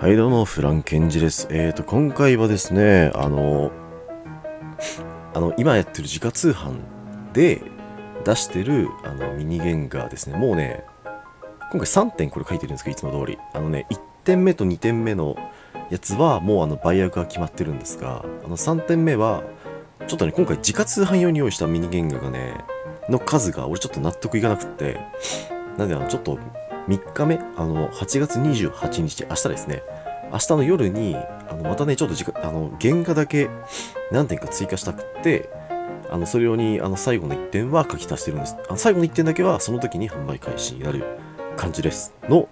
はいどうも、フランケンジです。えーと、今回はですね、あの、あの、今やってる自家通販で出してるあのミニゲンガーですね。もうね、今回3点これ書いてるんですけど、いつも通り。あのね、1点目と2点目のやつはもうあの売約が決まってるんですが、あの3点目は、ちょっとね、今回自家通販用に用意したミニゲンガーがね、の数が俺ちょっと納得いかなくって、なんであの、ちょっと3日目、あの、8月28日、明日ですね、明日の夜に、あの、またね、ちょっと時間、あの、原画だけ何点か追加したくって、あの、それ用に、あの、最後の1点は書き足してるんです。あの、最後の1点だけは、その時に販売開始になる感じです。の、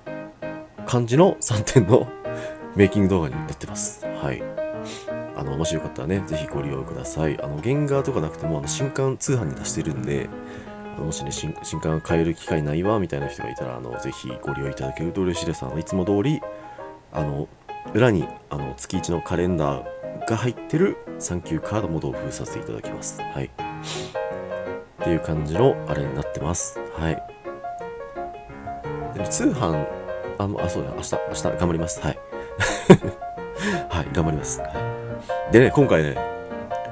感じの3点の メイキング動画になってます。はい。あの、もしよかったらね、ぜひご利用ください。あの、原画とかなくても、あの、新刊通販に出してるんで、もしね、新新刊買える機会ないわ、みたいな人がいたら、あの、ぜひご利用いただけると嬉しいです。あの、いつも通り、あの、裏に、あの、月1のカレンダーが入ってるサンキューカードも同封させていただきます。はい。っていう感じのあれになってます。はい。で通販、あ、あ、そうだ、明日、明日頑張ります。はい。はい、頑張ります。でね、今回ね、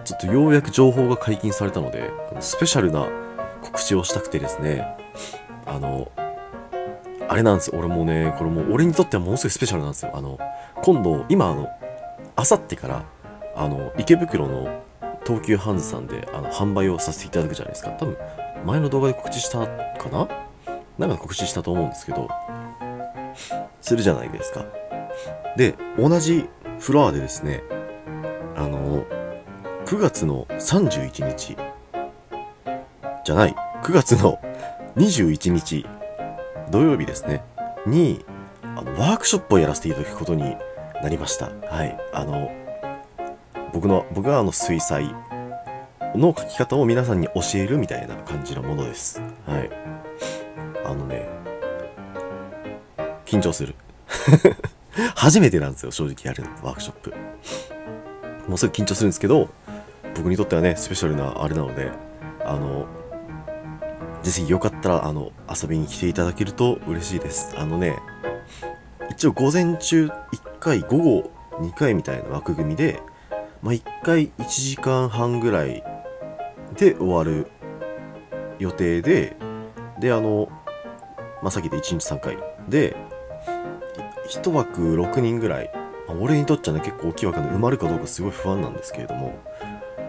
ちょっとようやく情報が解禁されたので、スペシャルな告知をしたくてですね、あの、あれなんです。俺もね、これもう俺にとってはものすごいスペシャルなんですよ。あの、今度、今あの、あさってから、あの、池袋の東急ハンズさんであの販売をさせていただくじゃないですか。多分、前の動画で告知したかな？なんか告知したと思うんですけど、するじゃないですか。で、同じフロアでですね、あの、9月の31日じゃない、9月の21日土曜日ですね、に、あのワークショップをやらせていただくことになりました。はい。あの、僕の、僕はあの水彩の書き方を皆さんに教えるみたいな感じのものです。はい。あのね、緊張する。初めてなんですよ、正直やるワークショップ。もうすぐ緊張するんですけど、僕にとってはね、スペシャルなあれなので、あの、ぜひよかったら、あの、遊びに来ていただけると嬉しいです。あのね、一応午前中1回、午後2回みたいな枠組みで、まあ、1回1時間半ぐらいで終わる予定で、で、あの、まあ、さっきで1日3回。で、1枠6人ぐらい、まあ、俺にとっちゃね、結構大きい枠で埋まるかどうかすごい不安なんですけれども、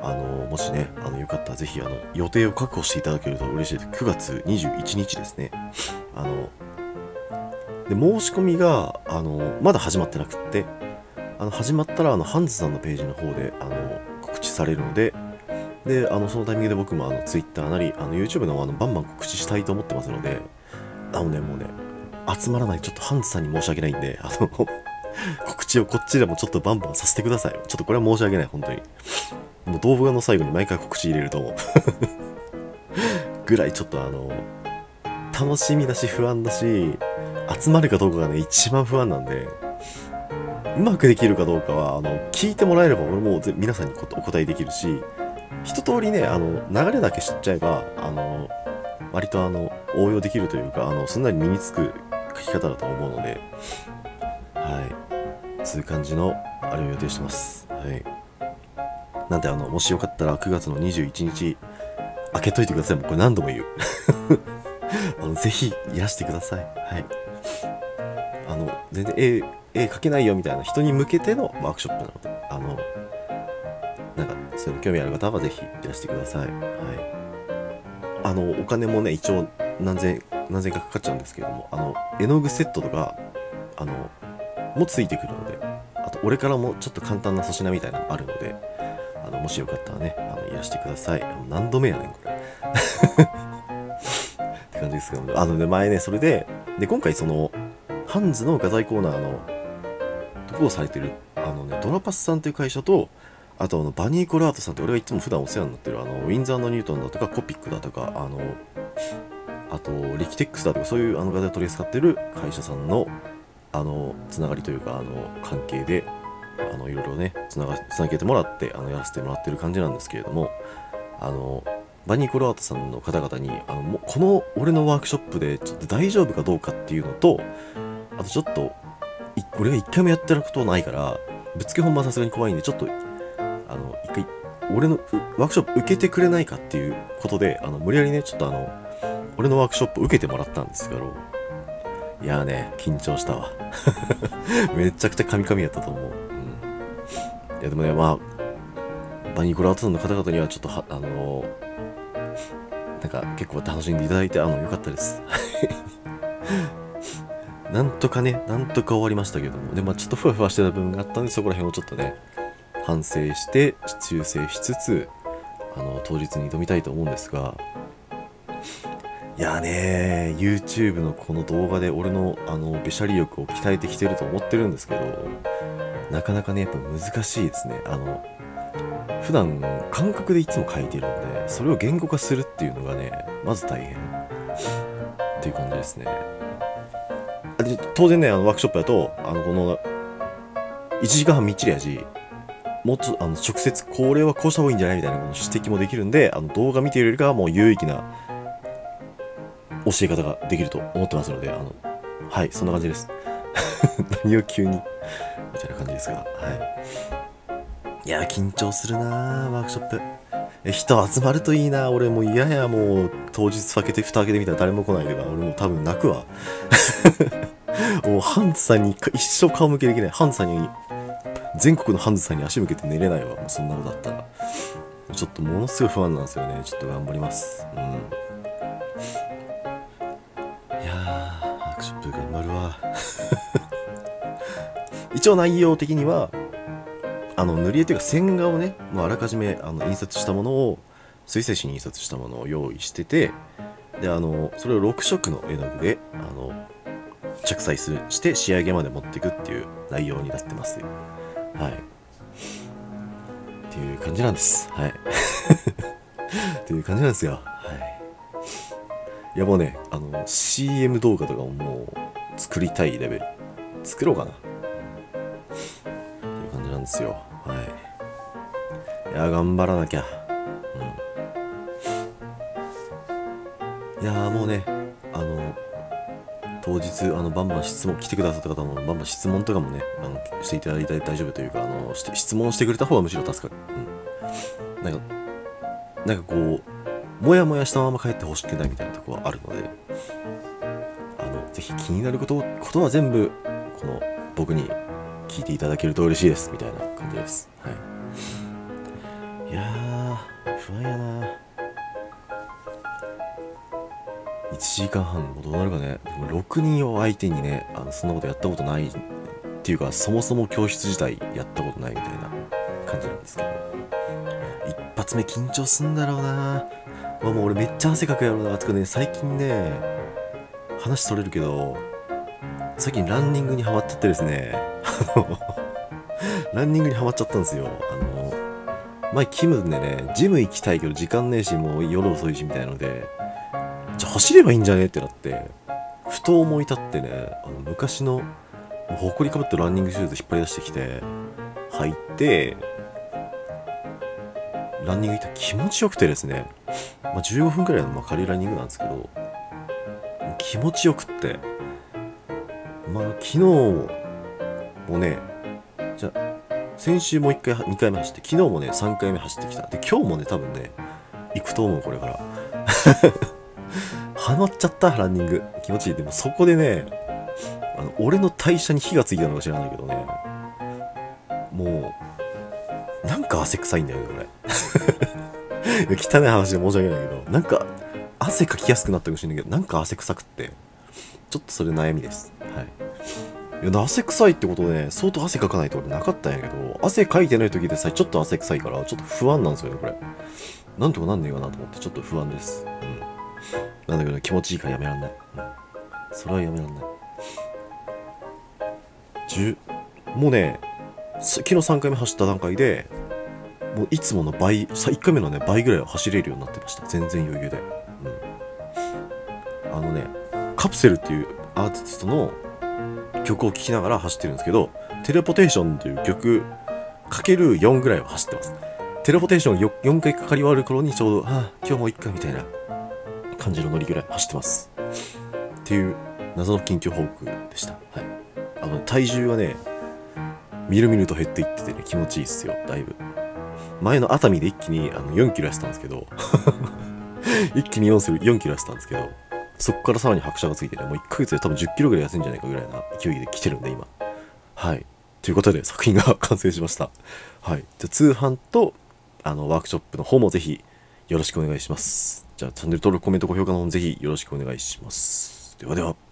あのもしね、あのよかったらぜひあの予定を確保していただけると嬉しいです。9月21日ですね。あので申し込みがあのまだ始まってなくって、あの始まったらあのハンズさんのページの方であの告知されるので、であのそのタイミングで僕もあの Twitter なりあの YouTube のあのバンバン告知したいと思ってますので、あのね、もうね、集まらない、ちょっとハンズさんに申し訳ないんで、あの 告知をこっちでもちょっとバンバンさせてください。ちょっとこれは申し訳ない、本当に。もう動画の最後に毎回告知入れると思う ぐらいちょっとあの、楽しみだし不安だし、集まるかどうかがね、一番不安なんで、うまくできるかどうかは、あの、聞いてもらえれば俺も皆さんにお答えできるし、一通りね、あの、流れだけ知っちゃえば、あの、割とあの、応用できるというか、あの、すんなり身につく書き方だと思うので、はい。そういう感じの、あれを予定してます。はい。なんであの、もしよかったら9月の21日、開けといてください。もうこれ何度も言う。あのぜひいらしてください。はい。あの、全然絵、絵描けないよみたいな人に向けてのワークショップなので、あの、なんか、そういうの興味ある方はぜひいらしてください。はい。あの、お金もね、一応何千、何千かかかっちゃうんですけれども、あの、絵の具セットとか、あの、もついてくるので、あと、俺からもちょっと簡単な粗品みたいなのあるので、もしよかったらね、あの、いらしてください。何度目やねん、これ。って感じですけど、あのね、前ね、それで、で、今回その、ハンズの画材コーナーの、とこをされてる、あのね、ドラパスさんという会社と、あとあの、バニーコラートさんって俺がいつも普段お世話になってる、あの、ウィンザーのニュートンだとか、コピックだとか、あの、あと、リキテックスだとか、そういうあの画材を取り扱ってる会社さんの、あの、つながりというか、あの、関係で、あのいろいろねつながつなげてもらってあのやらせてもらってる感じなんですけれどもあのバニー・コロアートさんの方々にあのもうこの俺のワークショップでちょっと大丈夫かどうかっていうのとあとちょっと俺が一回もやってることないからぶっつけ本番さすがに怖いんでちょっとあの一回俺のワークショップ受けてくれないかっていうことであの無理やりねちょっとあの俺のワークショップ受けてもらったんですけどいやーね緊張したわ。めちゃくちゃカミカミやったと思う、やでもねまあバニーコラートさんの方々にはちょっとはあのー、なんか結構楽しんでいただいてあのよかったです。なんとかね、なんとか終わりましたけども、で、まあちょっとふわふわしてた部分があったんで、そこら辺をちょっとね、反省して、修正しつつ、あの、当日に挑みたいと思うんですが、いやね YouTube のこの動画で俺の、あの、べしゃり力を鍛えてきてると思ってるんですけど、なかなかね、やっぱ難しいですね。あの、普段感覚でいつも書いてるんで、それを言語化するっていうのがね、まず大変。っていう感じですね。で当然ね、あのワークショップだと、あの、この、1時間半みっちりやし、もっと、あの、直接、これはこうした方がいいんじゃないみたいな指摘もできるんで、あの、動画見ているよりかはもう有益な教え方ができると思ってますので、あの、はい、そんな感じです。何を急に、みたいな感じですが、はい。いや緊張するなワークショップ。え、人集まるといいな俺もう嫌や、もう、当日開けて、蓋開けてみたら誰も来ないけど、俺も多分泣くわ。もうハンズさんに一生顔向けできない。ハンズさんに、全国のハンズさんに足向けて寝れないわ。もうそんなことだったら。ちょっとものすごい不安なんですよね。ちょっと頑張ります。うん。一応内容的には、あの塗り絵というか線画をね、もうあらかじめあの印刷したものを水性紙に印刷したものを用意しててであのそれを6色の絵の具であの着彩するして仕上げまで持っていくっていう内容になってますはい。っていう感じなんです。はい。っていう感じなんですよ。はい。いやもうねあの CM 動画とかももう作りたいレベル。作ろうかな。っていう感じなんですよ。はい。いや頑張らなきゃ。うん。いやもうねあの当日あのバンバン質問来てくださった方もバンバン質問とかもねあのしていただいて大丈夫というかあの質問してくれた方がむしろ助かる、うん、なんかなんかこうもやもやしたまま帰ってほしくないみたいなとこはあるのであのぜひ気になることことは全部この僕に聞いていただけると嬉しいですみたいな感じです。はい、いやー、不安やな。1時間半もどうなるかね、でも6人を相手にね、あのそんなことやったことないっていうか、そもそも教室自体やったことないみたいな感じなんですけど、一発目緊張すんだろうな。まあ、もう俺めっちゃ汗かくやろうな。つかね、最近ね、話それるけど、最近ランニングにハマっちゃってですね、ランニングにハマっちゃったんですよ。あの、前キムでね、ジム行きたいけど時間ねえし、もう夜遅いしみたいなので、じゃあ走ればいいんじゃねってなって、ふと思い立ってね、あの昔の、ほこりかぶったランニングシューズ引っ張り出してきて、履いて、ランニング行ったら気持ちよくてですね、まあ、15分くらいのまあ軽いランニングなんですけど、気持ちよくって、まあ昨日もうね、じゃ先週も1回、2回目走って、昨日もね、3回目走ってきた。で、今日もね、多分ね、行くと思う、これから。ハマっちゃった、ランニング。気持ちいい。でもそこでね、あの、俺の代謝に火がついたのか知らないけどね、もう、なんか汗臭いんだよね、これ。汚い話で申し訳ないけど、なんか、汗かきやすくなったかもしれないけど、なんか汗臭くって、ちょっとそれ悩みです。はい。いや、汗臭いってことでね、相当汗かかないと俺なかったんやけど、汗かいてない時でさえちょっと汗臭いから、ちょっと不安なんですよね、これ。なんとかなんねえかなと思って、ちょっと不安です。うん。なんだけど、気持ちいいからやめらんない。うん。それはやめらんない。10、もうね、昨日3回目走った段階で、もういつもの倍、さ1回目のね、倍ぐらいは走れるようになってました。全然余裕で。うん。あのね、カプセルっていうアーティストの曲を聴きながら走ってるんですけど、テレポテーションという曲かける4ぐらいは走ってます。テレポテーション 4, 4回かかり終わる頃にちょうど、ああ、今日も1回みたいな感じのノリぐらい走ってます。っていう謎の近況報告でした。はい。あの体重がねみるみると減っていっててね気持ちいいっすよだいぶ前の熱海で一気にあの4キロ痩せたんですけど 一気に 4, 4キロ痩せたんですけどそこからさらに拍車がついてねもう1ヶ月で多分10キロぐらい安いんじゃないかぐらいな勢いで来てるんで今。はい。ということで作品が完成しました。はい。じゃ通販とあのワークショップの方もぜひよろしくお願いします。じゃあチャンネル登録コメント高評価の方もぜひよろしくお願いします。ではでは。